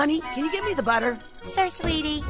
Honey, can you get me the butter? sir, sweetie.